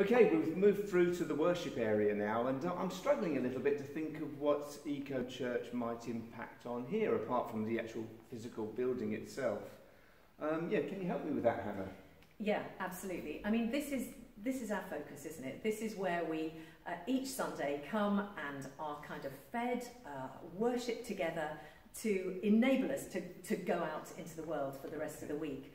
Okay, we've moved through to the worship area now, and uh, I'm struggling a little bit to think of what Eco Church might impact on here, apart from the actual physical building itself. Um, yeah, can you help me with that, Hannah? Yeah, absolutely. I mean, this is this is our focus, isn't it? This is where we uh, each Sunday come and are kind of fed, uh, worship together to enable us to, to go out into the world for the rest of the week.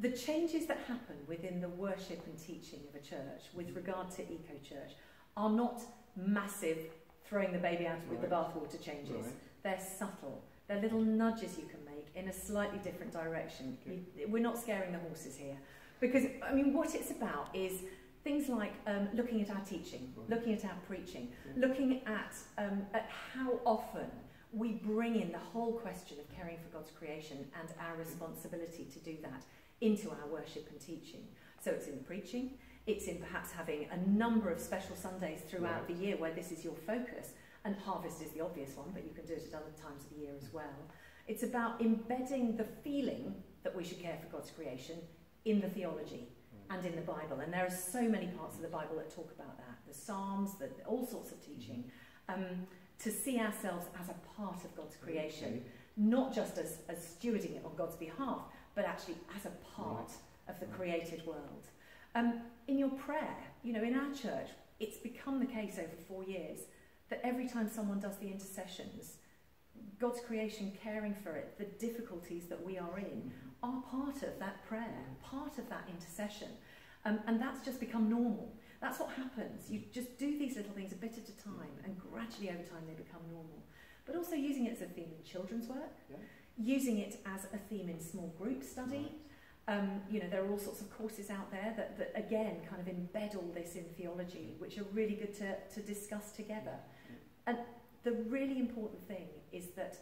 The changes that happen within the worship and teaching of a church with regard to Eco Church are not massive, throwing the baby out with right. the bathwater changes. Right. They're subtle. They're little nudges you can make in a slightly different direction. Okay. We're not scaring the horses here. Because, I mean, what it's about is things like um, looking at our teaching, right. looking at our preaching, yeah. looking at, um, at how often we bring in the whole question of caring for God's creation and our responsibility to do that into our worship and teaching. So it's in the preaching, it's in perhaps having a number of special Sundays throughout right. the year where this is your focus, and harvest is the obvious one, but you can do it at other times of the year as well. It's about embedding the feeling that we should care for God's creation in the theology and in the Bible. And there are so many parts of the Bible that talk about that. The Psalms, the, all sorts of teaching. Um, to see ourselves as a part of God's creation, not just as, as stewarding it on God's behalf, but actually as a part of the created world. Um, in your prayer, you know, in our church, it's become the case over four years that every time someone does the intercessions, God's creation, caring for it, the difficulties that we are in, are part of that prayer, part of that intercession. Um, and that's just become normal. That's what happens. You just do these little things a bit at a time, and gradually over time they become normal. But also using it as a theme in children's work, yeah. Using it as a theme in small group study. Um, you know, there are all sorts of courses out there that, that, again, kind of embed all this in theology, which are really good to, to discuss together. And the really important thing is that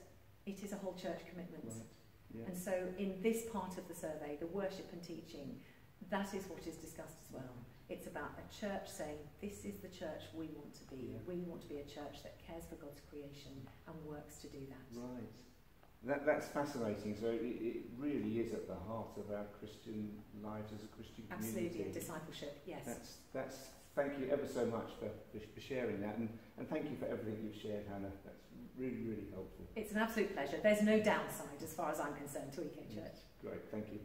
it is a whole church commitment. Right. Yeah. And so in this part of the survey, the worship and teaching, that is what is discussed as well. It's about a church saying, this is the church we want to be. Yeah. We want to be a church that cares for God's creation and works to do that. Right. that, that's fascinating. So it, it really is at the heart of our Christian lives as a Christian community. Absolutely, discipleship, yes. That's, that's, thank you ever so much for, for sharing that and, and thank you for everything you've shared, Hannah. That's really, really helpful. It's an absolute pleasure. There's no downside as far as I'm concerned to Weekend Church. Yes, great, thank you.